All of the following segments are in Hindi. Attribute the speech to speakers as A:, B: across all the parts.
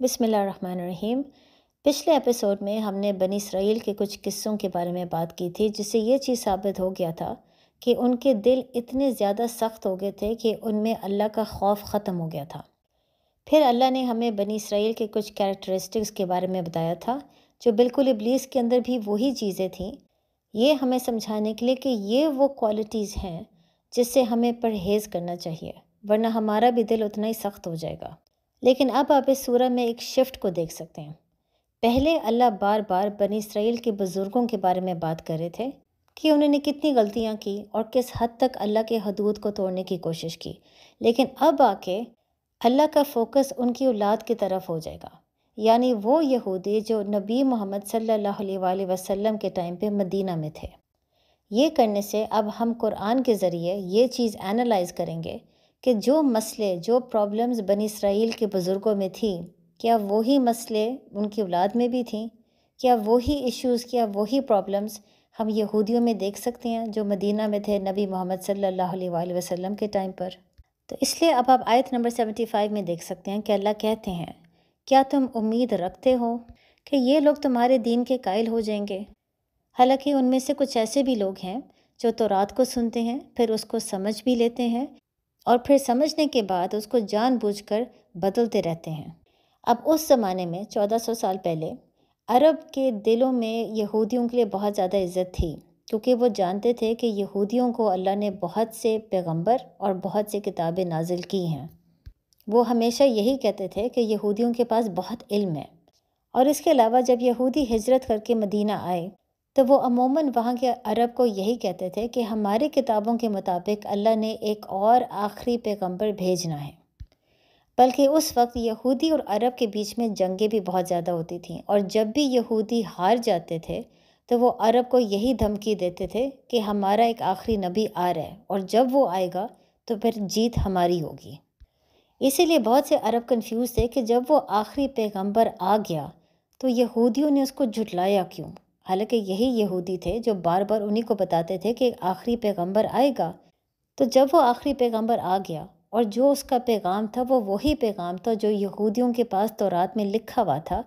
A: बिसमीम पिछले एपिसोड में हमने बनी इसराइल के कुछ किस्सों के बारे में बात की थी, जिससे ये चीज़ साबित हो गया था कि उनके दिल इतने ज़्यादा सख्त हो गए थे कि उनमें अल्लाह का खौफ ख़त्म हो गया था। फिर अल्लाह ने हमें बनी इसराइल के कुछ कैरेक्टरिस्टिक्स के बारे में बताया था, जो बिल्कुल इबलीस के अंदर भी वही चीज़ें थीं। ये हमें समझाने के लिए कि ये वो क्वालिटीज़ हैं जिससे हमें परहेज़ करना चाहिए, वरना हमारा भी दिल उतना ही सख्त हो जाएगा। लेकिन अब आप इस सूरह में एक शिफ्ट को देख सकते हैं। पहले अल्लाह बार बार बनी इसराइल के बुज़ुर्गों के बारे में बात कर रहे थे कि उन्होंने कितनी गलतियाँ की और किस हद तक अल्लाह के हदूद को तोड़ने की कोशिश की। लेकिन अब आके अल्लाह का फोकस उनकी औलाद की तरफ़ हो जाएगा। यानी वो यहूदी जो नबी मोहम्मद अलैहि वसल्लम के टाइम पे मदीना में थे। ये करने से अब हम कुरान के ज़रिए ये चीज़ एनालाइज करेंगे कि जो मसले, जो प्रॉब्लम्स बनी इसराइल के बुज़ुर्गों में थी, क्या वही मसले उनकी औलाद में भी थी? क्या वही इश्यूज़ क्या वही प्रॉब्लम्स हम यहूदियों में देख सकते हैं जो मदीना में थे नबी मोहम्मद सल्लल्लाहु अलैहि वसल्लम के टाइम पर? तो इसलिए अब आप आयत नंबर सेवेंटी फाइव में देख सकते हैं कि अल्लाह कहते हैं, क्या तुम उम्मीद रखते हो कि ये लोग तुम्हारे दीन के कायल हो जाएँगे? हालाँकि उनमें से कुछ ऐसे भी लोग हैं जो तो रात को सुनते हैं, फिर उसको समझ भी लेते हैं और फिर समझने के बाद उसको जानबूझकर बदलते रहते हैं। अब उस ज़माने में 1400 साल पहले, अरब के दिलों में यहूदियों के लिए बहुत ज़्यादा इज़्ज़त थी, क्योंकि वो जानते थे कि यहूदियों को अल्लाह ने बहुत से पैगंबर और बहुत से किताबें नाजिल की हैं। वो हमेशा यही कहते थे कि यहूदियों के पास बहुत इल्म है। और इसके अलावा जब यहूदी हिजरत करके मदीना आए तो वो अमूमन वहाँ के अरब को यही कहते थे कि हमारी किताबों के मुताबिक अल्लाह ने एक और आखिरी पैगंबर भेजना है। बल्कि उस वक्त यहूदी और अरब के बीच में जंगें भी बहुत ज़्यादा होती थीं और जब भी यहूदी हार जाते थे तो वो अरब को यही धमकी देते थे कि हमारा एक आखिरी नबी आ रहा है और जब वो आएगा तो फिर जीत हमारी होगी। इसीलिए बहुत से अरब कंफ्यूज थे कि जब वो आखिरी पैगंबर आ गया तो यहूदियों ने उसको झुटलाया क्यों? हालाँकि यही यहूदी थे जो बार बार उन्हीं को बताते थे कि आखिरी पैगंबर आएगा। तो जब वो आखिरी पैगंबर आ गया और जो उसका पैगाम था, वो वही पैगाम था जो यहूदियों के पास तो रात में लिखा हुआ था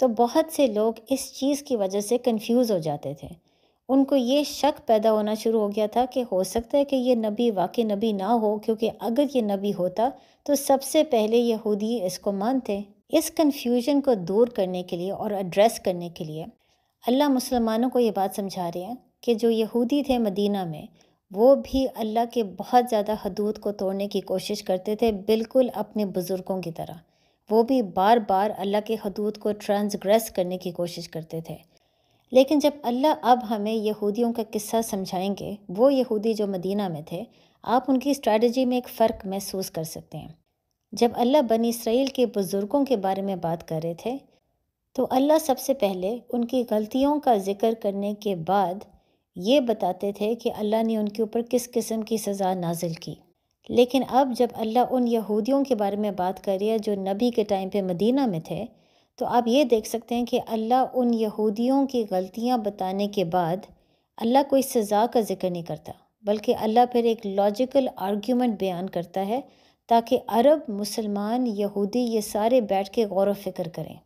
A: तो बहुत से लोग इस चीज़ की वजह से कंफ्यूज हो जाते थे। उनको ये शक पैदा होना शुरू हो गया था कि हो सकता है कि ये नबी वाकई नबी ना हो, क्योंकि अगर ये नबी होता तो सबसे पहले यहूदी इसको मानते। इस कन्फ्यूज़न को दूर करने के लिए और एड्रेस करने के लिए अल्लाह मुसलमानों को ये बात समझा रहे हैं कि जो यहूदी थे मदीना में, वो भी अल्लाह के बहुत ज़्यादा हदूद को तोड़ने की कोशिश करते थे बिल्कुल अपने बुज़ुर्गों की तरह। वो भी बार बार अल्लाह के हदूद को ट्रांसग्रेस करने की कोशिश करते थे। लेकिन जब अल्लाह अब हमें यहूदियों का किस्सा समझाएँगे, वो यहूदी जो मदीना में थे, आप उनकी स्ट्रेटजी में एक फ़र्क महसूस कर सकते हैं। जब अल्लाह बनी इसराइल के बुज़ुर्गों के बारे में बात कर रहे थे तो अल्लाह सबसे पहले उनकी गलतियों का ज़िक्र करने के बाद ये बताते थे कि अल्लाह ने उनके ऊपर किस किस्म की सज़ा नाजिल की। लेकिन अब जब अल्लाह उन यहूदियों के बारे में बात कर रही है जो नबी के टाइम पे मदीना में थे तो आप ये देख सकते हैं कि अल्लाह उन यहूदियों की गलतियाँ बताने के बाद अल्लाह कोई सज़ा का ज़िक्र नहीं करता, बल्कि अल्लाह फिर एक लॉजिकल आर्ग्यूमेंट बयान करता है ताकि अरब, मुसलमान, यहूदी ये सारे बैठ के गौर व फ़िक्र करें।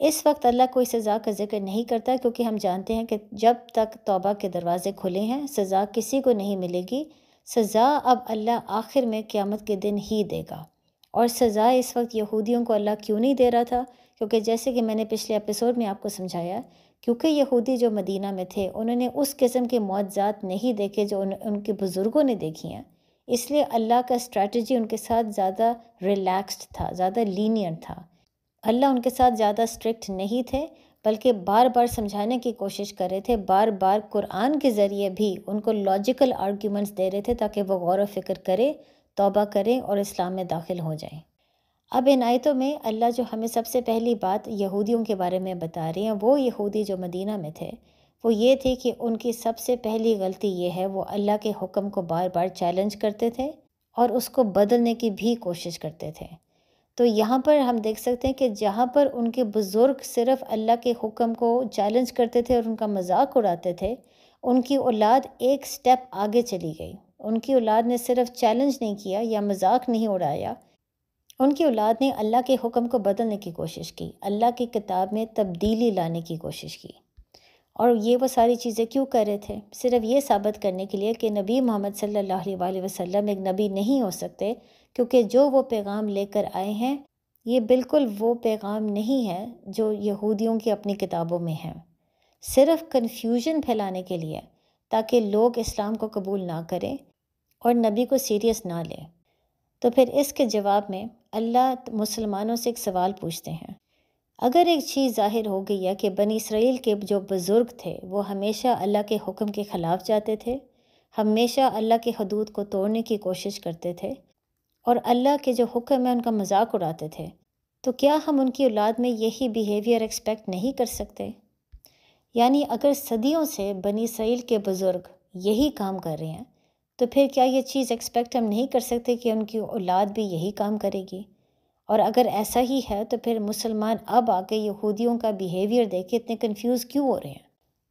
A: इस वक्त अल्लाह कोई सज़ा का ज़िक्र नहीं करता क्योंकि हम जानते हैं कि जब तक तौबा के दरवाज़े खुले हैं सज़ा किसी को नहीं मिलेगी। सज़ा अब अल्लाह आखिर में क़्यामत के दिन ही देगा। और सज़ा इस वक्त यहूदियों को अल्लाह क्यों नहीं दे रहा था? क्योंकि जैसे कि मैंने पिछले एपिसोड में आपको समझाया क्योंकि यहूदी जो मदीना में थे उन्होंने उस किस्म के मुआवजात नहीं देखे जो उन, उनके बुज़ुर्गों ने देखी हैं। इसलिए अल्लाह का स्ट्रैटी उनके साथ ज़्यादा रिलैक्सड था ज़्यादा लीनियंट था। अल्लाह उनके साथ ज़्यादा स्ट्रिक्ट नहीं थे, बल्कि बार बार समझाने की कोशिश कर रहे थे बार बार कुरान के ज़रिए भी उनको लॉजिकल आर्ग्यूमेंट्स दे रहे थे ताकि वो गौर फ़िक्र करें, तोबा करें और इस्लाम में दाखिल हो जाएँ। अब इन आयतों में अल्लाह जो हमें सबसे पहली बात यहूदियों के बारे में बता रही हैं, वो यहूदी जो मदीना में थे, वो ये थी कि उनकी सबसे पहली गलती ये है, वो अल्लाह के हुक्म को बार बार चैलेंज करते थे और उसको बदलने की भी कोशिश करते थे। तो यहाँ पर हम देख सकते हैं कि जहाँ पर उनके बुज़ुर्ग सिर्फ़ अल्लाह के हुक्म को चैलेंज करते थे और उनका मज़ाक उड़ाते थे, उनकी औलाद एक स्टेप आगे चली गई। उनकी औलाद ने सिर्फ़ चैलेंज नहीं किया या मज़ाक नहीं उड़ाया। उनकी औलाद ने अल्लाह के हुक्म को बदलने की कोशिश की, अल्लाह की किताब में तब्दीली लाने की कोशिश की। और ये वो सारी चीज़ें क्यों कर रहे थे? सिर्फ़ ये साबित करने के लिए कि नबी मोहम्मद सल्लल्लाहु अलैहि वसल्लम एक नबी नहीं हो सकते क्योंकि जो वो पैगाम लेकर आए हैं, ये बिल्कुल वो पैगाम नहीं है जो यहूदियों की अपनी किताबों में है। सिर्फ़ कन्फ्यूज़न फैलाने के लिए, ताकि लोग इस्लाम को कबूल ना करें और नबी को सीरियस ना लें। तो फिर इसके जवाब में अल्लाह मुसलमानों से एक सवाल पूछते हैं। अगर एक चीज़ ज़ाहिर हो गई है कि बनी इसराइल के जो बुज़ुर्ग थे, वो हमेशा अल्लाह के हुक्म के ख़िलाफ़ जाते थे, हमेशा अल्लाह के हदूद को तोड़ने की कोशिश करते थे और अल्लाह के जो हुक्म है, उनका मज़ाक उड़ाते थे। तो क्या हम उनकी औलाद में यही बिहेवियर एक्सपेक्ट नहीं कर सकते? यानी अगर सदियों से बनी इसराइल के बुज़ुर्ग यही काम कर रहे हैं तो फिर क्या ये चीज़ एक्सपेक्ट हम नहीं कर सकते कि उनकी औलाद भी यही काम करेगी? और अगर ऐसा ही है तो फिर मुसलमान अब आके यहूदियों का बिहेवियर देख के इतने कन्फ्यूज़ क्यों हो रहे हैं?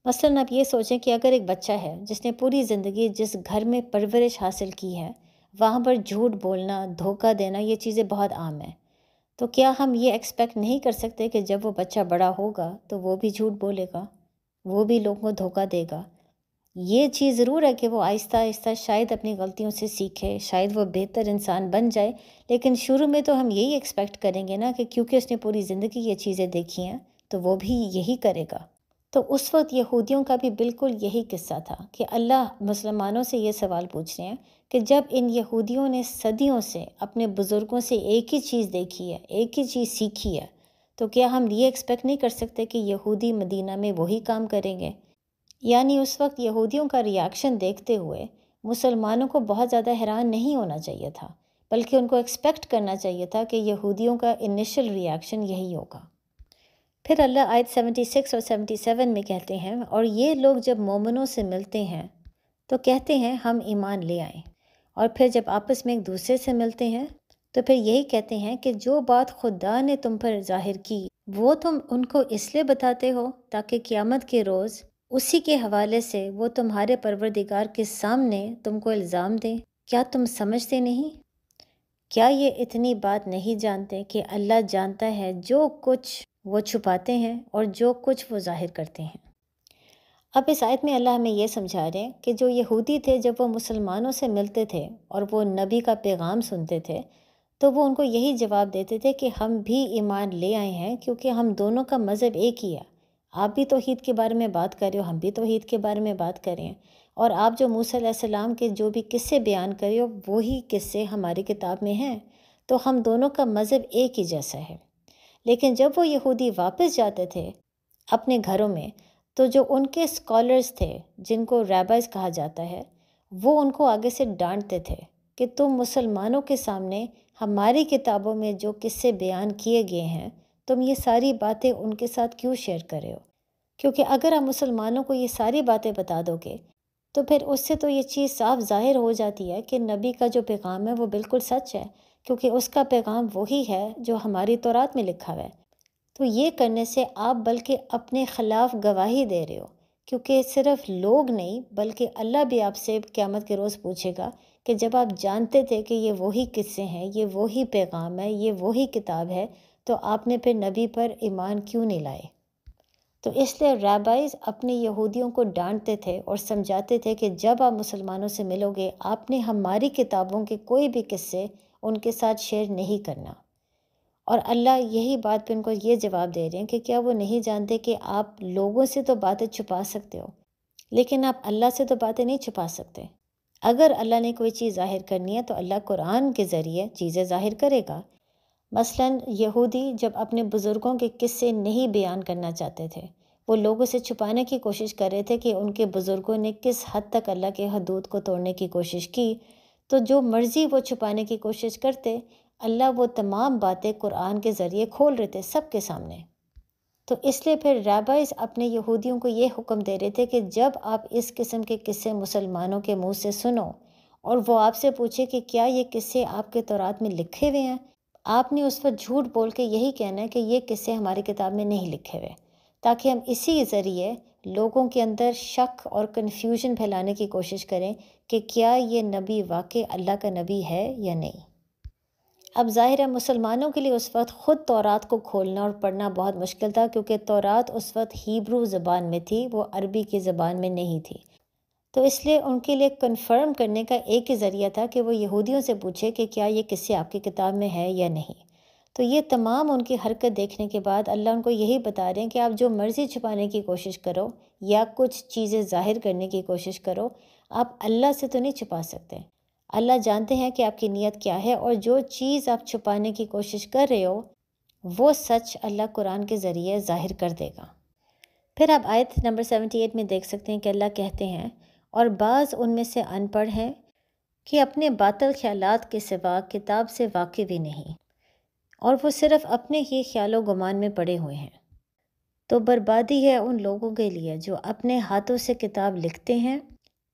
A: मसलन आप ये सोचें कि अगर एक बच्चा है, जिसने पूरी ज़िंदगी जिस घर में परवरिश हासिल की है वहाँ पर झूठ बोलना, धोखा देना, ये चीज़ें बहुत आम हैं। तो क्या हम ये एक्सपेक्ट नहीं कर सकते कि जब वो बच्चा बड़ा होगा तो वो भी झूठ बोलेगा, वो भी लोगों को धोखा देगा? ये चीज़ ज़रूर है कि वो आहिस्ता आहिस्ता शायद अपनी गलतियों से सीखे, शायद वो बेहतर इंसान बन जाए, लेकिन शुरू में तो हम यही एक्सपेक्ट करेंगे ना कि क्योंकि उसने पूरी ज़िंदगी ये चीज़ें देखी हैं तो वो भी यही करेगा। तो उस वक्त यहूदियों का भी बिल्कुल यही किस्सा था कि अल्लाह मुसलमानों से ये सवाल पूछ रहे हैं कि जब इन यहूदियों ने सदियों से अपने बुज़ुर्गों से एक ही चीज़ देखी है, एक ही चीज़ सीखी है तो क्या हम ये एक्सपेक्ट नहीं कर सकते कि यहूदी मदीना में वही काम करेंगे? यानी उस वक्त यहूदियों का रिएक्शन देखते हुए मुसलमानों को बहुत ज़्यादा हैरान नहीं होना चाहिए था, बल्कि उनको एक्सपेक्ट करना चाहिए था कि यहूदियों का इनिशियल रिएक्शन यही होगा। फिर अल्लाह आयत 76 और 77 में कहते हैं, और ये लोग जब मोमनों से मिलते हैं तो कहते हैं, हम ईमान ले आए। और फिर जब आपस में एक दूसरे से मिलते हैं तो फिर यही कहते हैं कि जो बात खुदा ने तुम पर ज़ाहिर की, वो तुम उनको इसलिए बताते हो ताकि क़्यामत के रोज़ उसी के हवाले से वो तुम्हारे परवरदिगार के सामने तुमको इल्ज़ाम दें। क्या तुम समझते नहीं? क्या ये इतनी बात नहीं जानते कि अल्लाह जानता है जो कुछ वो छुपाते हैं और जो कुछ वो ज़ाहिर करते हैं। अब इस आयत में अल्लाह हमें यह समझा रहे हैं कि जो यहूदी थे, जब वो मुसलमानों से मिलते थे और वो नबी का पैगाम सुनते थे तो वो उनको यही जवाब देते थे कि हम भी ईमान ले आए हैं क्योंकि हम दोनों का मज़हब एक ही है। आप भी तोहीद के बारे में बात कर रहे हो, हम भी तोहीद के बारे में बात करें और आप जो मूसम के जो भी किस्से बयान कर वही किस्से हमारी किताब में हैं। तो हम दोनों का मज़हब एक ही जैसा है। लेकिन जब वो यहूदी वापस जाते थे अपने घरों में तो जो उनके स्कॉलर्स थे, जिनको रैबाइज कहा जाता है, वो उनको आगे से डांटते थे कि तुम मुसलमानों के सामने हमारी किताबों में जो किस्से बयान किए गए हैं, तुम ये सारी बातें उनके साथ क्यों शेयर कर रहे हो? क्योंकि अगर आप मुसलमानों को ये सारी बातें बता दोगे तो फिर उससे तो ये चीज़ साफ़ ज़ाहिर हो जाती है कि नबी का जो पैगाम है वो बिल्कुल सच है। क्योंकि उसका पैगाम वही है जो हमारी तौरात में लिखा हुआ है। तो ये करने से आप बल्कि अपने ख़िलाफ़ गवाही दे रहे हो, क्योंकि सिर्फ़ लोग नहीं, बल्कि अल्लाह भी आपसे क़्यामत के रोज़ पूछेगा कि जब आप जानते थे कि ये वही किस्से हैं, ये वही पैगाम है, ये वही किताब है तो आपने फिर नबी पर ईमान क्यों नहीं लाए? तो इसलिए रैबाइज अपने यहूदियों को डांटते थे और समझाते थे कि जब आप मुसलमानों से मिलोगे, आपने हमारी किताबों के कोई भी किस्से उनके साथ शेयर नहीं करना। और अल्लाह यही बात पे उनको ये जवाब दे रहे हैं कि क्या वो नहीं जानते कि आप लोगों से तो बातें छुपा सकते हो, लेकिन आप अल्लाह से तो बातें नहीं छुपा सकते। अगर अल्लाह ने कोई चीज़ ज़ाहिर करनी है तो अल्लाह कुरान के ज़रिए चीज़ें ज़ाहिर करेगा। मसलन यहूदी जब अपने बुज़ुर्गों के किस्से नहीं बयान करना चाहते थे, वो लोगों से छुपाने की कोशिश कर रहे थे कि उनके बुज़ुर्गों ने किस हद तक अल्लाह के हदूद को तोड़ने की कोशिश की तो जो मर्ज़ी वो छुपाने की कोशिश करते, अल्लाह वो तमाम बातें कुरान के ज़रिए खोल रहे थे सब के सामने। तो इसलिए फिर रैबाइज अपने यहूदियों को ये हुक्म दे रहे थे कि जब आप इस किस्म के किस्से मुसलमानों के मुँह से सुनो और वो आपसे पूछे कि क्या ये किस्से आपके तौरात में लिखे हुए हैं, आपने उस पर झूठ बोल के यही कहना है कि ये किस्से हमारी किताब में नहीं लिखे हुए। ताकि हम इसी ज़रिए लोगों के अंदर शक और कन्फ्यूज़न फैलाने की कोशिश करें कि क्या ये नबी वाकई अल्लाह का नबी है या नहीं। अब ज़ाहिर है, मुसलमानों के लिए उस वक्त ख़ुद तौरात को खोलना और पढ़ना बहुत मुश्किल था, क्योंकि तौरात उस वक्त हीब्रू ज़बान में थी, वो अरबी की ज़बान में नहीं थी। तो इसलिए उनके लिए कन्फर्म करने का एक ही ज़रिया था कि वो यहूदियों से पूछे कि क्या ये किसी आपकी किताब में है या नहीं। तो ये तमाम उनकी हरकत देखने के बाद अल्लाह उनको यही बता रहे हैं कि आप जो मर्ज़ी छुपाने की कोशिश करो या कुछ चीज़ें ज़ाहिर करने की कोशिश करो, आप अल्लाह से तो नहीं छुपा सकते। अल्लाह जानते हैं कि आपकी नीयत क्या है और जो चीज़ आप छुपाने की कोशिश कर रहे हो, वो सच अल्लाह कुरान के ज़रिए ज़ाहिर कर देगा। फिर आप आयत नंबर सेवेंटी एट में देख सकते हैं कि अल्लाह कहते हैं, और बाज़ उनमें से अनपढ़ हैं कि अपने बातल ख्यालात के सिवा किताब से वाकिफ़ भी नहीं। और वो सिर्फ़ अपने ही ख्याल गुमान में पड़े हुए हैं। तो बर्बादी है उन लोगों के लिए जो अपने हाथों से किताब लिखते हैं,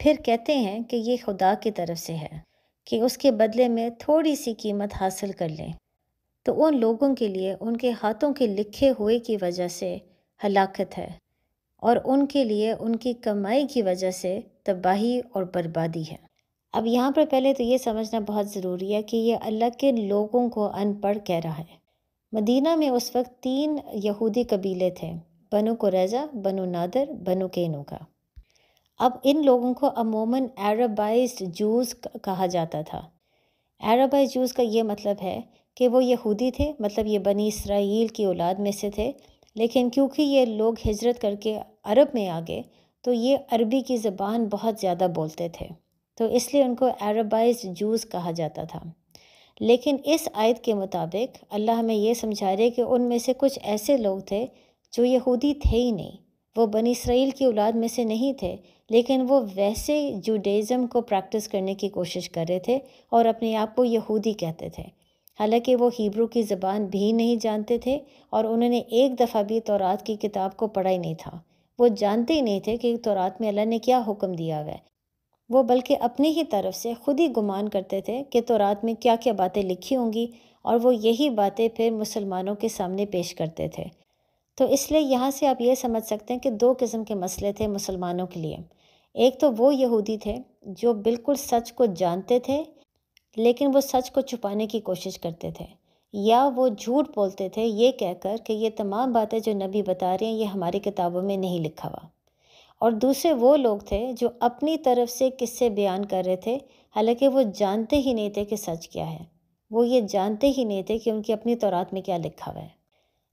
A: फिर कहते हैं कि ये खुदा की तरफ़ से है कि उसके बदले में थोड़ी सी कीमत हासिल कर लें। तो उन लोगों के लिए उनके हाथों के लिखे हुए की वजह से हलाकत है और उनके लिए उनकी कमाई की वजह से तबाही और बर्बादी है। अब यहाँ पर पहले तो ये समझना बहुत ज़रूरी है कि ये अल्लाह के लोगों को अनपढ़ कह रहा है। मदीना में उस वक्त तीन यहूदी कबीले थे, बनो कुरैज़ा, बनो नादर, बनो केनो का अब इन लोगों को अमूमन अरबाइज जूस कहा जाता था। अरबाइज जूस का ये मतलब है कि वो यहूदी थे मतलब ये बनी इसराइल की औलाद में से थे, लेकिन क्योंकि ये लोग हिजरत करके अरब में आ गए तो ये अरबी की ज़बान बहुत ज़्यादा बोलते थे। तो इसलिए उनको अरबाइज जूस कहा जाता था। लेकिन इस आयत के मुताबिक अल्लाह हमें ये समझा रहे कि उनमें से कुछ ऐसे लोग थे जो यहूदी थे ही नहीं। वो बनी इसराइल की औलाद में से नहीं थे, लेकिन वो वैसे जूडिज़म को प्रैक्टिस करने की कोशिश कर रहे थे और अपने आप को यहूदी कहते थे। हालाँकि वो हीब्रू की ज़बान भी नहीं जानते थे और उन्होंने एक दफ़ा भी तौरात की किताब को पढ़ा ही नहीं था। वो जानते ही नहीं थे कि तौरात में अल्लाह ने क्या हुक्म दिया हुआ है। वो बल्कि अपनी ही तरफ़ से खुद ही गुमान करते थे कि तो रात में क्या क्या बातें लिखी होंगी और वो यही बातें फिर मुसलमानों के सामने पेश करते थे। तो इसलिए यहाँ से आप ये समझ सकते हैं कि दो किस्म के मसले थे मुसलमानों के लिए। एक तो वो यहूदी थे जो बिल्कुल सच को जानते थे, लेकिन वो सच को छुपाने की कोशिश करते थे। या वो झूठ बोलते थे ये कहकर कि ये तमाम बातें जो नबी बता रहे हैं, ये हमारी किताबों में नहीं लिखा हुआ। और दूसरे वो लोग थे जो अपनी तरफ़ से किस्से बयान कर रहे थे, हालाँकि वो जानते ही नहीं थे कि सच क्या है। वो ये जानते ही नहीं थे कि उनकी अपनी तौरात में क्या लिखा हुआ है।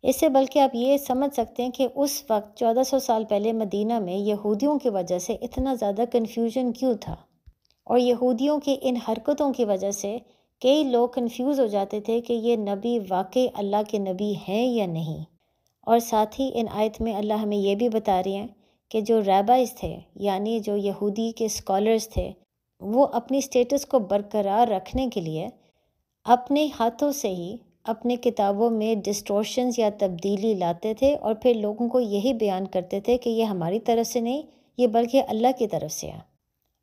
A: इससे बल्कि आप ये समझ सकते हैं कि उस वक्त 1400 साल पहले मदीना में यहूदियों की वजह से इतना ज़्यादा कन्फ्यूज़न क्यों था? और यहूदियों की इन हरकतों की वजह से कई लोग कंफ्यूज हो जाते थे कि ये नबी वाकई अल्लाह के नबी हैं या नहीं। और साथ ही इन आयत में अल्लाह हमें यह भी बता रही हैं कि जो रैबाइज थे, यानी जो यहूदी के स्कॉलर्स थे, वो अपनी स्टेटस को बरकरार रखने के लिए अपने हाथों से ही अपने किताबों में डिस्टोर्शंस या तब्दीली लाते थे और फिर लोगों को यही बयान करते थे कि ये हमारी तरफ़ से नहीं, ये बल्कि अल्लाह की तरफ़ से है।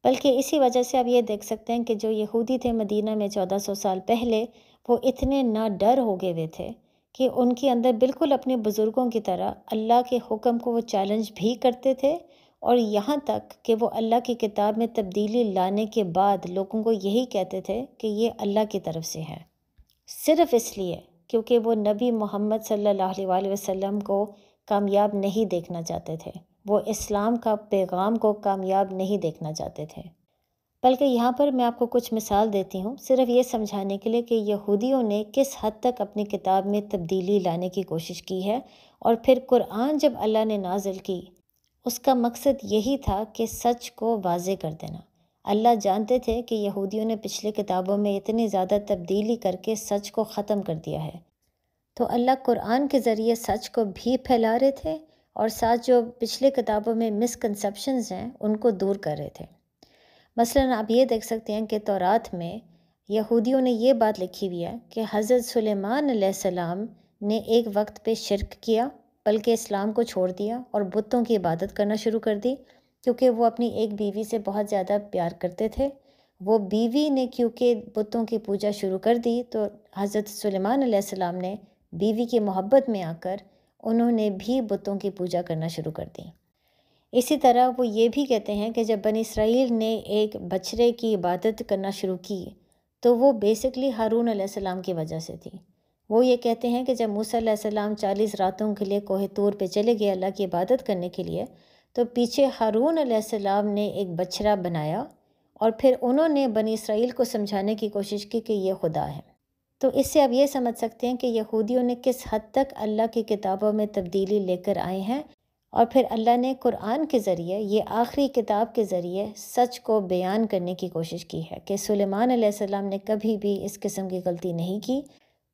A: बल्कि इसी वजह से आप ये देख सकते हैं कि जो यहूदी थे मदीना में चौदह सौ साल पहले, वो इतने ना डर हो गए हुए थे कि उनके अंदर बिल्कुल अपने बुज़ुर्गों की तरह अल्लाह के हुक्म को वो चैलेंज भी करते थे और यहाँ तक कि वो अल्लाह की किताब में तब्दीली लाने के बाद लोगों को यही कहते थे कि ये अल्लाह की तरफ़ से है। सिर्फ़ इसलिए क्योंकि वो नबी मोहम्मद अलैहि वसल्लम को कामयाब नहीं देखना चाहते थे। वो इस्लाम का पैगाम को कामयाब नहीं देखना चाहते थे। बल्कि यहाँ पर मैं आपको कुछ मिसाल देती हूँ, सिर्फ़ ये समझाने के लिए कि यहूदियों ने किस हद तक अपनी किताब में तब्दीली लाने की कोशिश की है और फिर कुरान जब अल्लाह ने नाजिल की, उसका मकसद यही था कि सच को वाज कर देना। अल्लाह जानते थे कि यहूदियों ने पिछले किताबों में इतनी ज़्यादा तब्दीली करके सच को ख़त्म कर दिया है। तो अल्लाह कुरान के ज़रिए सच को भी फैला रहे थे और साथ जो पिछले किताबों में मिसकनसप्शंस हैं, उनको दूर कर रहे थे। मसलन आप ये देख सकते हैं कि तौरात में यहूदियों ने ये बात लिखी हुई है कि हज़रत सुलेमान सलाम ने एक वक्त पे शिरक किया, बल्कि इस्लाम को छोड़ दिया और बुतों की इबादत करना शुरू कर दी, क्योंकि वो अपनी एक बीवी से बहुत ज़्यादा प्यार करते थे। वो बीवी ने क्योंकि बुतों की पूजा शुरू कर दी तो हज़रत सुलेमान सलाम ने बीवी की मोहब्बत में आकर उन्होंने भी बुतों की पूजा करना शुरू कर दी। इसी तरह वो ये भी कहते हैं कि जब बन इसराइल ने एक बछड़े की इबादत करना शुरू की तो वो बेसिकली हारून सलाम की वजह से थी। वो ये कहते हैं कि जब मूसा सलाम चालीस रातों के लिए कोह तूर पे चले गए अल्लाह की इबादत करने के लिए तो पीछे हारून सलाम ने एक बछड़ा बनाया और फिर उन्होंने बनी इसराइल को समझाने की कोशिश की कि ये खुदा है। तो इससे आप ये समझ सकते हैं कि यहूदियों ने किस हद तक अल्लाह की किताबों में तब्दीली लेकर आए हैं और फिर अल्लाह ने कुरान के ज़रिए, ये आखिरी किताब के ज़रिए सच को बयान करने की कोशिश की है कि सुलेमान सलाम ने कभी भी इस किस्म की गलती नहीं की।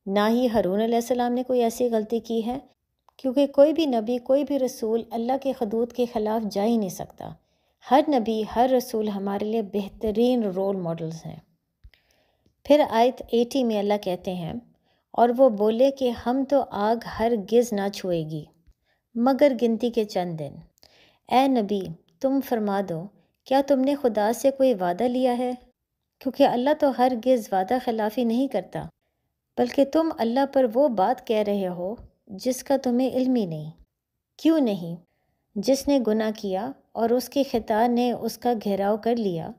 A: ना ही रून सलाम ने कोई ऐसी गलती की है, क्योंकि कोई भी नबी, कोई भी रसूल अल्लाह के हदूद के ख़िलाफ़ जा ही नहीं सकता। हर नबी, हर रसूल हमारे लिए बेहतरीन रोल मॉडल्स हैं। फिर आयत एटी में अल्लाह कहते हैं, और वो बोले कि हम तो आग हर गिज़ ना छुएगी। मगर गिनती के चंद दिन। ए नबी, तुम फरमा दो, क्या तुमने खुदा से कोई वादा लिया है? क्योंकि अल्लाह तो हर गिज़ वादा खिलाफ़ी नहीं करता, बल्कि तुम अल्लाह पर वो बात कह रहे हो, जिसका तुम्हें इल्म नहीं। क्यों नहीं? जिसने गुनाह किया और उसके खिता ने उसका घेराव कर लिया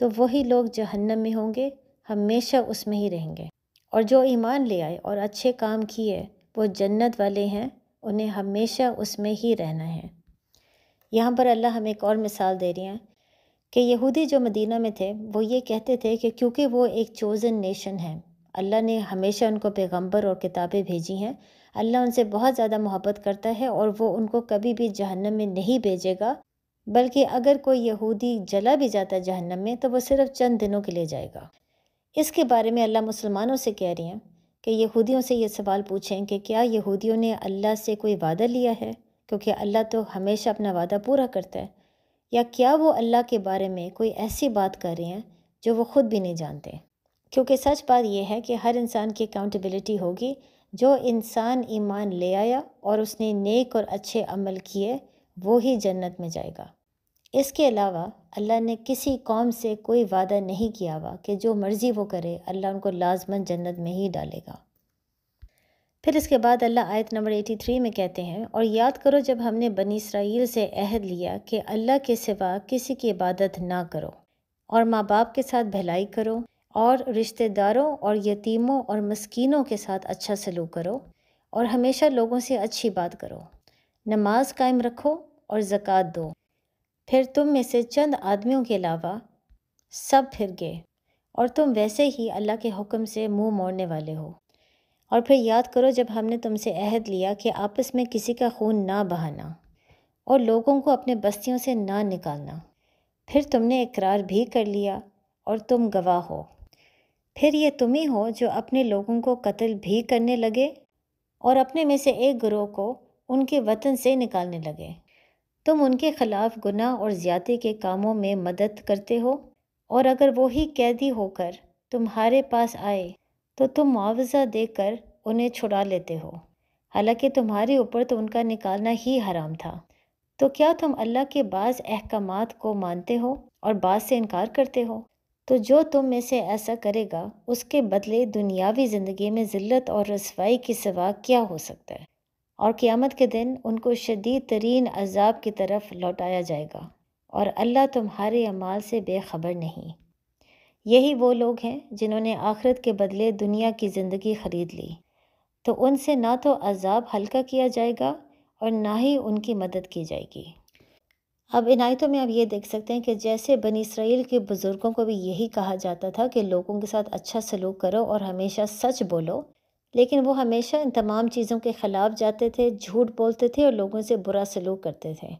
A: तो वही लोग जहन्नम में होंगे, हमेशा उसमें ही रहेंगे। और जो ईमान ले आए और अच्छे काम किए, वो जन्नत वाले हैं उन्हें हमेशा उसमें ही रहना है। यहाँ पर अल्लाह हमें एक और मिसाल दे रही हैं कि यहूदी जो मदीना में थे, वो ये कहते थे कि क्योंकि वो एक चोज़न नेशन है, अल्लाह ने हमेशा उनको पैगंबर और किताबें भेजी हैं, अल्लाह उनसे बहुत ज़्यादा मोहब्बत करता है और वो उनको कभी भी जहन्नम में नहीं भेजेगा, बल्कि अगर कोई यहूदी जला भी जाता है जहन्नम में तो वो सिर्फ़ चंद दिनों के लिए जाएगा। इसके बारे में अल्लाह मुसलमानों से कह रही हैं कि यहूदियों से ये सवाल पूछें कि क्या यहूदियों ने अल्लाह से कोई वादा लिया है? क्योंकि अल्लाह तो हमेशा अपना वादा पूरा करता है। या क्या वो अल्लाह के बारे में कोई ऐसी बात कर रहे हैं जो वो ख़ुद भी नहीं जानते? क्योंकि सच बात यह है कि हर इंसान की अकाउंटेबिलिटी होगी। जो इंसान ईमान ले आया और उसने नेक और अच्छे अमल किए, वो ही जन्नत में जाएगा। इसके अलावा अल्लाह ने किसी कौम से कोई वादा नहीं किया हुआ कि जो मर्ज़ी वो करे, अल्लाह उनको लाजमन जन्नत में ही डालेगा। फिर इसके बाद अल्लाह आयत नंबर 83 में कहते हैं, और याद करो जब हमने बनी इसराइल से अहद लिया कि अल्लाह के सिवा किसी की इबादत ना करो, और माँ बाप के साथ भलाई करो, और रिश्तेदारों और यतीमों और मस्किनों के साथ अच्छा सलूक करो, और हमेशा लोगों से अच्छी बात करो। नमाज़ कायम रखो और ज़क़़त दो। फिर तुम में से चंद आदमियों के अलावा सब फिर गए, और तुम वैसे ही अल्लाह के हुक्म से मुँह मोड़ने वाले हो। और फिर याद करो जब हमने तुमसे अहद लिया कि आपस में किसी का खून ना बहाना और लोगों को अपने बस्तियों से ना निकालना। फिर तुमने इकरार भी कर लिया और तुम गवाह हो। फिर ये तुम ही हो जो अपने लोगों को कत्ल भी करने लगे और अपने में से एक गिरोह को उनके वतन से निकालने लगे। तुम उनके ख़िलाफ़ गुनाह और ज़्यादती के कामों में मदद करते हो, और अगर वही कैदी होकर तुम्हारे पास आए तो तुम मुआवजा देकर उन्हें छुड़ा लेते हो। हालाँकि तुम्हारे ऊपर तो उनका निकालना ही हराम था। तो क्या तुम अल्लाह के बाज़ अहकाम को मानते हो और बात से इनकार करते हो? तो जो तुम में से ऐसा करेगा, उसके बदले दुनियावी ज़िंदगी में ज़िल्लत और रसवाई के सिवा क्या हो सकता है? और क़ियामत के दिन उनको शदीद तरीन अजाब की तरफ़ लौटाया जाएगा और अल्लाह तुम्हारे अमाल से बेखबर नहीं। यही वो लोग हैं जिन्होंने आखिरत के बदले दुनिया की ज़िंदगी ख़रीद ली। तो उनसे ना तो अजाब हल्का किया जाएगा और ना ही उनकी मदद की जाएगी। अब इन आयतों में आप ये देख सकते हैं कि जैसे बनी इसराइल के बुज़ुर्गों को भी यही कहा जाता था कि लोगों के साथ अच्छा सलूक करो और हमेशा सच बोलो लेकिन वो हमेशा इन तमाम चीज़ों के ख़िलाफ़ जाते थे, झूठ बोलते थे और लोगों से बुरा सलूक करते थे।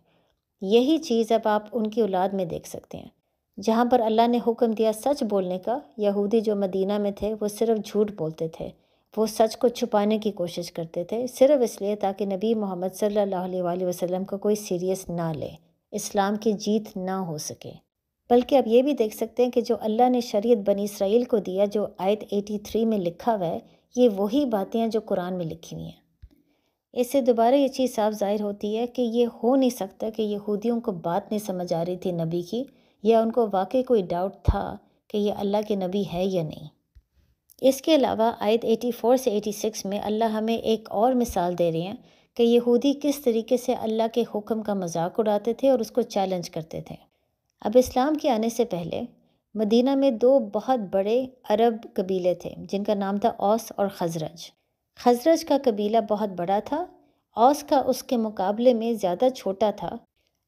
A: यही चीज़ अब आप उनकी औलाद में देख सकते हैं। जहाँ पर अल्लाह ने हुक्म दिया सच बोलने का, यहूदी जो मदीना में थे, वो सिर्फ़ झूठ बोलते थे। वो सच को छुपाने की कोशिश करते थे, सिर्फ़ इसलिए ताकि नबी मोहम्मद सल्लल्लाहु अलैहि वसल्लम को कोई सीरियस ना ले, इस्लाम की जीत ना हो सके। बल्कि अब ये भी देख सकते हैं कि जो अल्लाह ने शरीयत बनी इसराइल को दिया, जो आयत 83 में लिखा हुआ है ये वही बातें हैं जो कुरान में लिखी हुई हैं। इससे दोबारा ये चीज़ साफ़ ज़ाहिर होती है कि ये हो नहीं सकता कि यहूदियों को बात नहीं समझ आ रही थी नबी की, या उनको वाकई कोई डाउट था कि ये अल्लाह के नबी है या नहीं। इसके अलावा आयत 84 से 86 में अल्लाह हमें एक और मिसाल दे रहे हैं कि यहूदी किस तरीके से अल्लाह के हुक्म का मज़ाक उड़ाते थे और उसको चैलेंज करते थे। अब इस्लाम के आने से पहले मदीना में दो बहुत बड़े अरब कबीले थे, जिनका नाम था औस और खजरज। खजरज का कबीला बहुत बड़ा था, औस का उसके मुकाबले में ज़्यादा छोटा था,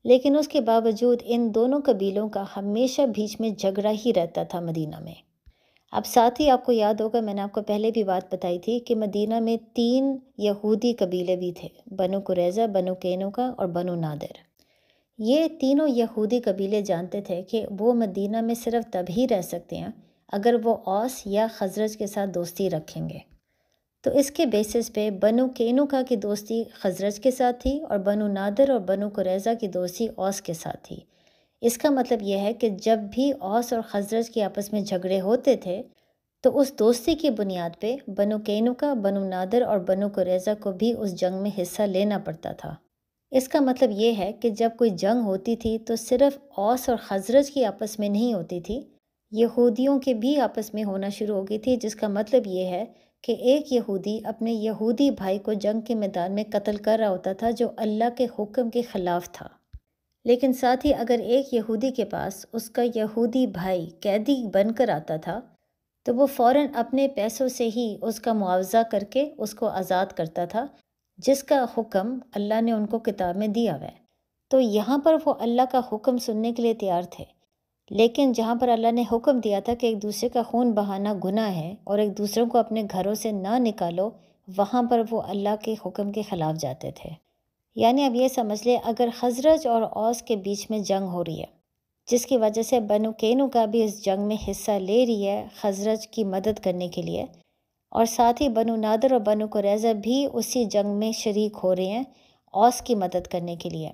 A: लेकिन उसके बावजूद इन दोनों कबीलों का हमेशा बीच में झगड़ा ही रहता था मदीना में। अब साथ ही आपको याद होगा, मैंने आपको पहले भी बात बताई थी कि मदीना में तीन यहूदी कबीले भी थे, बनु कुरैज़ा, बनु केनुका और बनु नादिर। ये तीनों यहूदी कबीले जानते थे कि वो मदीना में सिर्फ़ तभी रह सकते हैं अगर वो औस या खजरज के साथ दोस्ती रखेंगे। तो इसके बेसिस पे बनु केनुका की दोस्ती खजरज के साथ थी और बनु नादर और बनु कुरैज़ा की दोस्ती औस के साथ थी। इसका मतलब यह है कि जब भी औस और खजरज के आपस में झगड़े होते थे तो उस दोस्ती की बुनियाद पे बनु केनुका, बनु नादर और बनु कुरैज़ा को भी उस जंग में हिस्सा लेना पड़ता था। इसका मतलब ये है कि जब कोई जंग होती थी तो सिर्फ़ औस और खजरज की आपस में नहीं होती थी। यहूदियों के भी आपस में होना शुरू हो गई थी, जिसका मतलब ये है कि एक यहूदी अपने यहूदी भाई को जंग के मैदान में कत्ल कर रहा होता था, जो अल्लाह के हुक्म के ख़िलाफ़ था। लेकिन साथ ही अगर एक यहूदी के पास उसका यहूदी भाई कैदी बनकर आता था तो वो फ़ौर अपने पैसों से ही उसका मुआवजा करके उसको आज़ाद करता था जिसका हुक्म अल्लाह ने उनको किताब में दिया हुआ तो यहाँ पर वो अल्लाह का हुक्म सुनने के लिए तैयार थे। लेकिन जहाँ पर अल्लाह ने हुक्म दिया था कि एक दूसरे का खून बहाना गुना है और एक दूसरों को अपने घरों से ना निकालो, वहाँ पर वो अल्लाह के हुक्म के ख़िलाफ़ जाते थे। यानी अब ये समझ लें, अगर हजरज और औस के बीच में जंग हो रही है, जिसकी वजह से बनु केनू का भी इस जंग में हिस्सा ले रही है हजरज की मदद करने के लिए और साथ ही बनु नादर और बनु कुरैज़ा भी उसी जंग में शरीक हो रहे हैं औस की मदद करने के लिए।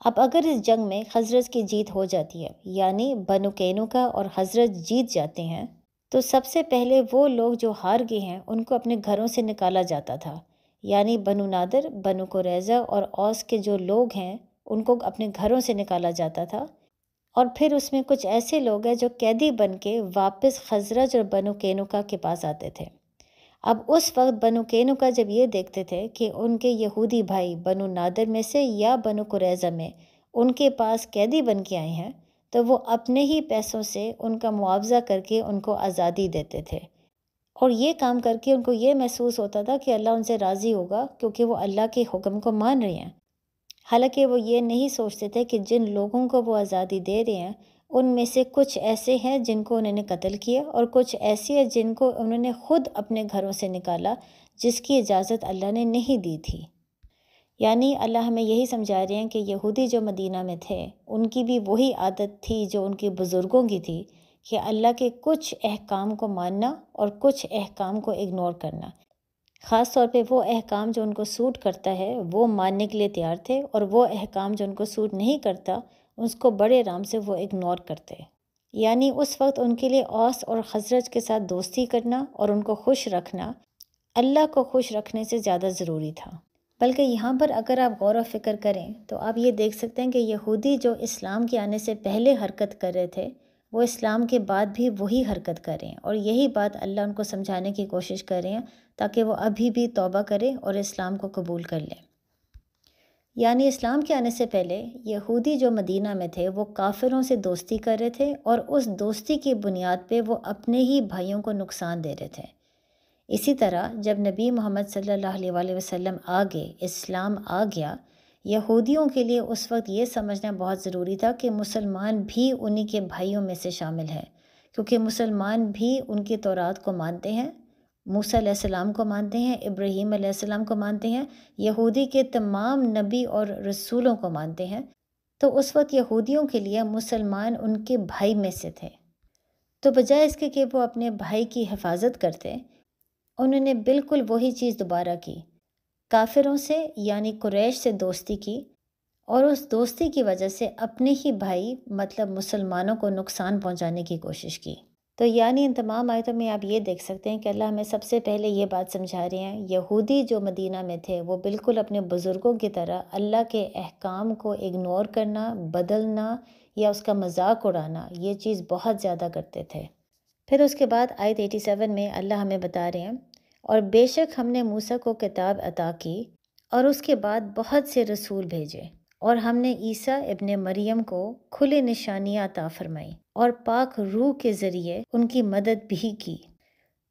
A: अब अगर इस जंग में हज़रत की जीत हो जाती है, यानी बनु केनू का और हज़रत जीत जाते हैं तो सबसे पहले वो लोग जो हार गए हैं, उनको अपने घरों से निकाला जाता था। यानी बनु नादर, बनु कुरैज़ा और औस के जो लोग हैं, उनको अपने घरों से निकाला जाता था। और फिर उसमें कुछ ऐसे लोग हैं जो कैदी बन के वापस खजरज और बनु केनुका के पास आते थे। अब उस वक्त बनु केनुका जब ये देखते थे कि उनके यहूदी भाई बनु नादर में से या बनु कुरैज़ा में उनके पास कैदी बन के आए हैं तो वो अपने ही पैसों से उनका मुआवजा करके उनको आज़ादी देते थे। और ये काम करके उनको ये महसूस होता था कि अल्लाह उनसे राज़ी होगा क्योंकि वो अल्लाह के हुक्म को मान रहे हैं। हालाँकि वो ये नहीं सोचते थे कि जिन लोगों को वो आज़ादी दे रहे हैं उनमें से कुछ ऐसे हैं जिनको उन्होंने कत्ल किया और कुछ ऐसे हैं जिनको उन्होंने ख़ुद अपने घरों से निकाला, जिसकी इजाज़त अल्लाह ने नहीं दी थी। यानी अल्लाह हमें यही समझा रहे हैं कि यहूदी जो मदीना में थे, उनकी भी वही आदत थी जो उनके बुज़ुर्गों की थी कि अल्लाह के कुछ अहकाम को मानना और कुछ अहकाम को इग्नोर करना। ख़ास तौर पे वो अहकाम जो उनको सूट करता है, वो मानने के लिए तैयार थे और वो अहकाम जो उनको सूट नहीं करता उसको बड़े आराम से वो इग्नोर करते। यानी उस वक्त उनके लिए औस और हज़रत के साथ दोस्ती करना और उनको खुश रखना अल्लाह को खुश रखने से ज़्यादा ज़रूरी था। बल्कि यहाँ पर अगर आप गौर व फ़िक्र करें तो आप ये देख सकते हैं कि यहूदी जो इस्लाम के आने से पहले हरकत कर रहे थे, वो इस्लाम के बाद भी वही हरकत करें और यही बात अल्लाह उनको समझाने की कोशिश कर रहे हैं ताकि वो अभी भी तौबा करें और इस्लाम को कबूल कर लें। यानी इस्लाम के आने से पहले यहूदी जो मदीना में थे, वो काफिरों से दोस्ती कर रहे थे और उस दोस्ती की बुनियाद पे वो अपने ही भाइयों को नुकसान दे रहे थे। इसी तरह जब नबी मोहम्मद सल्लल्लाहु अलैहि वसल्लम आ गए इस्लाम आ गया, यहूदियों के लिए उस वक्त ये समझना बहुत ज़रूरी था कि मुसलमान भी उन्हीं के भाइयों में से शामिल हैं, क्योंकि मुसलमान भी उनकी तौरात को मानते हैं मूसा सलाम को मानते हैं, इब्राहीम सलाम को मानते हैं, यहूदी के तमाम नबी और रसूलों को मानते हैं। तो उस वक्त यहूदियों के लिए मुसलमान उनके भाई में से थे। तो बजाय इसके कि वो अपने भाई की हिफाजत करते, उन्होंने बिल्कुल वही चीज़ दोबारा की। काफिरों से, यानी कुरैश से दोस्ती की और उस दोस्ती की वजह से अपने ही भाई मतलब मुसलमानों को नुकसान पहुँचाने की कोशिश की। तो यानी इन तमाम आयतों में आप ये देख सकते हैं कि अल्लाह हमें सबसे पहले ये बात समझा रहे हैं, यहूदी जो मदीना में थे, वो बिल्कुल अपने बुज़ुर्गों की तरह अल्लाह के अहकाम को इग्नोर करना, बदलना या उसका मज़ाक उड़ाना, ये चीज़ बहुत ज़्यादा करते थे। फिर उसके बाद आयत 87 में अल्लाह हमें बता रहे हैं, और बेशक हमने मूसा को किताब अता की और उसके बाद बहुत से रसूल भेजे। और हमने ईसा इबन मरियम को खुले निशानियाँ अता फरमाई और पाक रूह के ज़रिए उनकी मदद भी की।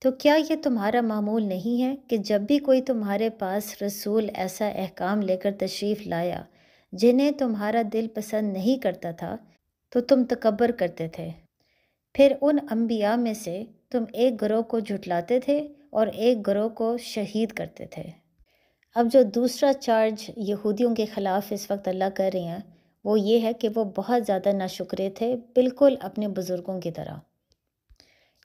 A: तो क्या ये तुम्हारा मामूल नहीं है कि जब भी कोई तुम्हारे पास रसूल ऐसा अहकाम लेकर तशरीफ़ लाया, जिन्हें तुम्हारा दिल पसंद नहीं करता था तो तुम तकबर करते थे। फिर उन अम्बिया में से तुम एक ग्रोह को झुटलाते थे और एक ग्रोह को शहीद करते थे। अब जो दूसरा चार्ज यहूदियों के ख़िलाफ़ इस वक्त अल्लाह कर रहे हैं, वो ये है कि वो बहुत ज़्यादा नाशुक्रे थे, बिल्कुल अपने बुज़ुर्गों की तरह।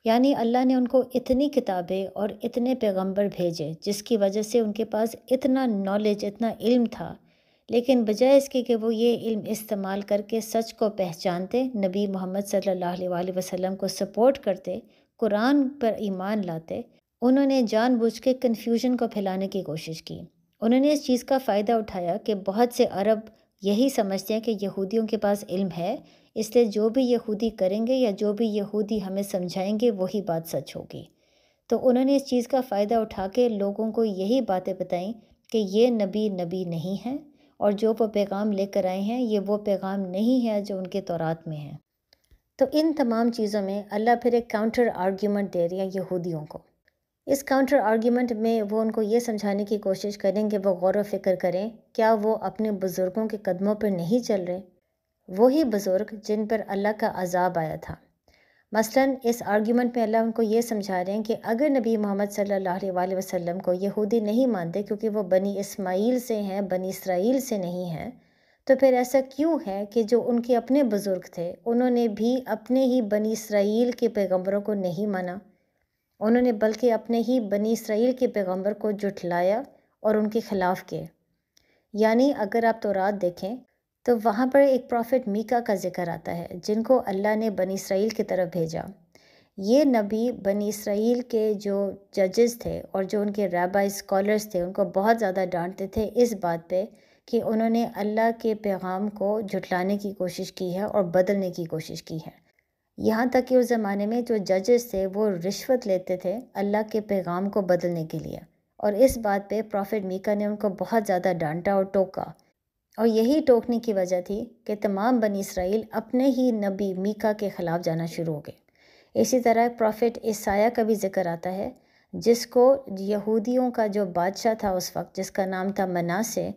A: यानी अल्लाह ने उनको इतनी किताबें और इतने पैगंबर भेजे, जिसकी वजह से उनके पास इतना नॉलेज इतना इल्म था। लेकिन बजाय इसके कि वो ये इल्म इस्तेमाल करके सच को पहचानते, नबी मोहम्मद सल्लल्लाहु अलैहि वसल्लम को सपोर्ट करते, कुरान पर ईमान लाते, उन्होंने जानबूझ के कन्फ्यूज़न को फैलाने की कोशिश की। उन्होंने इस चीज़ का फ़ायदा उठाया कि बहुत से अरब यही समझते हैं कि यहूदियों के पास इल्म है, इसलिए जो भी यहूदी करेंगे या जो भी यहूदी हमें समझाएँगे, वही बात सच होगी। तो उन्होंने इस चीज़ का फ़ायदा उठा के लोगों को यही बातें बताई कि ये नबी नबी नहीं हैं और जो वो पैगाम लेकर आए हैं, ये वो पैगाम नहीं है जो उनके तौरात में है। तो इन तमाम चीज़ों में अल्लाह फिर एक काउंटर आर्ग्यूमेंट दे रही है यहूदियों को। इस काउंटर आर्ग्यूमेंट में वो उनको ये समझाने की कोशिश करेंगे, वो गौर व फ़िक्र करें, क्या वो अपने बुज़ुर्गों के कदमों पर नहीं चल रहे? वही बुज़ुर्ग जिन पर अल्लाह का अजाब आया था। मसलन, इस आर्ग्यूमेंट में अल्लाह उनको ये समझा रहे हैं कि अगर नबी मोहम्मद सल्लल्लाहु अलैहि वसल्लम को यहूदी नहीं मानते, क्योंकि वो बनी इस्माइल से हैं, बनी इसराइल से नहीं हैं तो फिर ऐसा क्यों है कि जो उनके अपने बुज़ुर्ग थे, उन्होंने भी अपने ही बनी इसराइल के पैगम्बरों को नहीं माना? उन्होंने बल्कि अपने ही बनी इसराइल के पैगंबर को जुठलाया और उनके ख़िलाफ़ किए। यानी अगर आप तो रात देखें तो वहाँ पर एक प्रॉफिट मीका का ज़िक्र आता है, जिनको अल्लाह ने बनी इसराइल की तरफ़ भेजा। ये नबी बनी इसराइल के जो जजेस थे और जो उनके रैबाई स्कॉलर्स थे, उनको बहुत ज़्यादा डांटते थे इस बात पे कि उन्होंने अल्लाह के पैगाम को जुटलाने की कोशिश की है और बदलने की कोशिश की है। यहाँ तक कि उस ज़माने में जो जजेस थे, वो रिश्वत लेते थे अल्लाह के पैगाम को बदलने के लिए। और इस बात पे प्रॉफिट मीका ने उनको बहुत ज़्यादा डांटा और टोका। और यही टोकने की वजह थी कि तमाम बनी इसराइल अपने ही नबी मीका के ख़िलाफ़ जाना शुरू हो गए। इसी तरह प्रॉफिट ईसाया का भी ज़िक्र आता है, जिसको यहूदियों का जो बादशाह था उस वक्त, जिसका नाम था मनासे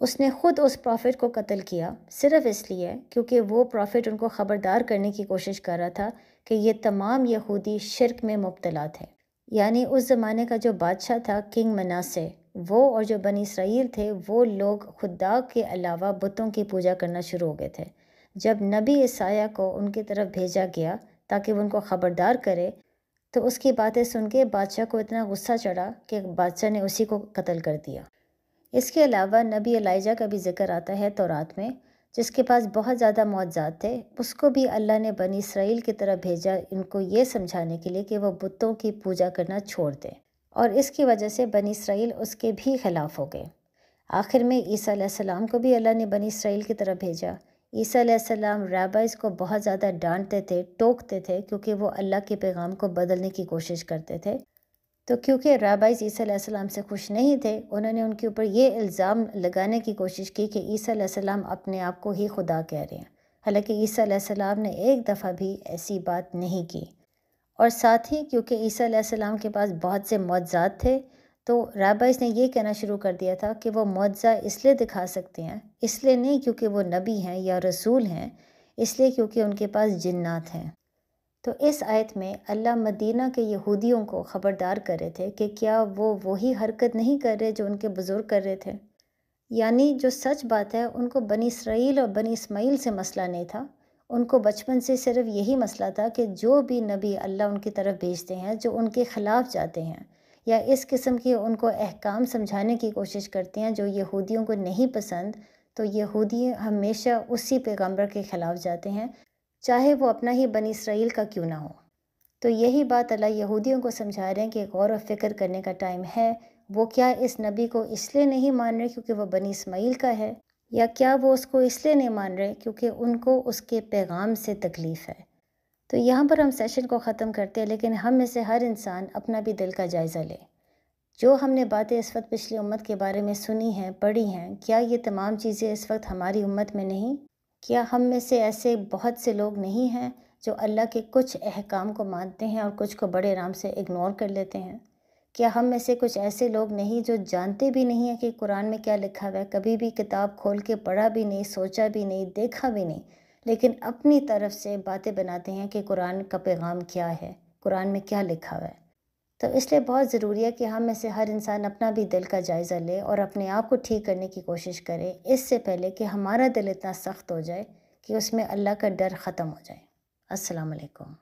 A: उसने ख़ुद उस प्रॉफिट को कत्ल किया, सिर्फ़ इसलिए क्योंकि वो प्रॉफिट उनको ख़बरदार करने की कोशिश कर रहा था कि ये तमाम यहूदी शिरक में मुबतला थे। यानी उस ज़माने का जो बादशाह था, किंग मनासे, वो और जो बनी इसराइल थे, वो लोग खुदा के अलावा बुतों की पूजा करना शुरू हो गए थे। जब नबी ईसाया को उनकी तरफ़ भेजा गया ताकि वो उनको ख़बरदार करे तो उसकी बातें सुन के बादशाह को इतना गुस्सा चढ़ा कि बादशाह ने उसी को कत्ल कर दिया। इसके अलावा नबी एलाइजा का भी ज़िक्र आता है तौरात में, जिसके पास बहुत ज़्यादा मौजाद थे। उसको भी अल्लाह ने बनी इसराइल की तरफ़ भेजा इनको ये समझाने के लिए कि वह बुतों की पूजा करना छोड़ दें। और इसकी वजह से बनी इसराइल उसके भी ख़िलाफ़ हो गए। आखिर में ईसा सलाम को भी अल्लाह ने बनी इसराइल की तरफ़ भेजा। ईसा सलाम रैबाइज़ को बहुत ज़्यादा डांटते थे, टोकते थे, क्योंकि वो अल्लाह के पैगाम को बदलने की कोशिश करते थे। तो क्योंकि रैबाइज़ ईसा सलाम से खुश नहीं थे, उन्होंने उनके ऊपर ये इल्ज़ाम लगाने की कोशिश की कि ईसा सलाम अपने आप को ही खुदा कह रहे हैं। हालाँकि ईसा सलाम ने एक दफ़ा भी ऐसी बात नहीं की। और साथ ही क्योंकि ईसा सलाम के पास बहुत से मुआजात थे तो रैबाइस ने यह कहना शुरू कर दिया था कि वो मुआजा इसलिए दिखा सकते हैं, इसलिए नहीं क्योंकि वो नबी हैं या रसूल हैं, इसलिए क्योंकि उनके पास जिन्नात हैं। तो इस आयत में अल्लाह मदीना के यहूदियों को ख़बरदार कर रहे थे कि क्या वो वही हरकत नहीं कर रहे जो उनके बुज़ुर्ग कर रहे थे? यानी जो सच बात है, उनको बनी इसराइल और बनी इसमाइल से मसला नहीं था। उनको बचपन से सिर्फ़ यही मसला था कि जो भी नबी अल्लाह उनकी तरफ़ भेजते हैं, जो उनके ख़िलाफ़ जाते हैं, या इस किस्म के उनको अहकाम समझाने की कोशिश करते हैं जो यहूदियों को नहीं पसंद तो यहूदी हमेशा उसी पैगंबर के ख़िलाफ़ जाते हैं। चाहे वो अपना ही बनी इसराइल का क्यों ना हो। तो यही बात अल्लाह यहूदियों को समझा रहे हैं कि गौर व फ़िक्र करने का टाइम है। वो क्या इस नबी को इसलिए नहीं मान रहे क्योंकि वह बनी इसमाइल का है? या क्या वो उसको इसलिए नहीं मान रहे क्योंकि उनको उसके पैगाम से तकलीफ़ है? तो यहाँ पर हम सेशन को ख़त्म करते हैं, लेकिन हम में से हर इंसान अपना भी दिल का जायज़ा ले। जो हमने बातें इस वक्त पिछली उम्मत के बारे में सुनी हैं, पढ़ी हैं, क्या ये तमाम चीज़ें इस वक्त हमारी उम्मत में नहीं? क्या हम में से ऐसे बहुत से लोग नहीं हैं जो अल्लाह के कुछ अहकाम को मानते हैं और कुछ को बड़े आराम से इग्नोर कर लेते हैं? क्या हम में से कुछ ऐसे लोग नहीं जो जानते भी नहीं हैं कि कुरान में क्या लिखा हुआ है? कभी भी किताब खोल के पढ़ा भी नहीं, सोचा भी नहीं, देखा भी नहीं, लेकिन अपनी तरफ़ से बातें बनाते हैं कि कुरान का पैगाम क्या है? कुरान में क्या लिखा हुआ है? तो इसलिए बहुत ज़रूरी है कि हम में से हर इंसान अपना भी दिल का जायज़ा ले और अपने आप को ठीक करने की कोशिश करे। इससे पहले कि हमारा दिल इतना सख्त हो जाए कि उसमें अल्लाह का डर ख़त्म हो जाए। अस्सलाम वालेकुम।